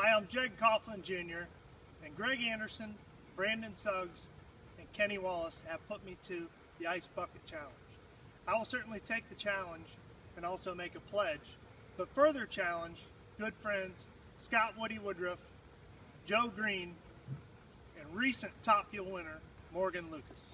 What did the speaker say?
Hi, I'm Jeg Coughlin Jr. and Greg Anderson, Brandon Suggs, and Kenny Wallace have put me to the Ice Bucket Challenge. I will certainly take the challenge and also make a pledge, but further challenge good friends Scott Woody Woodruff, Joe Green, and recent Top Fuel winner Morgan Lucas.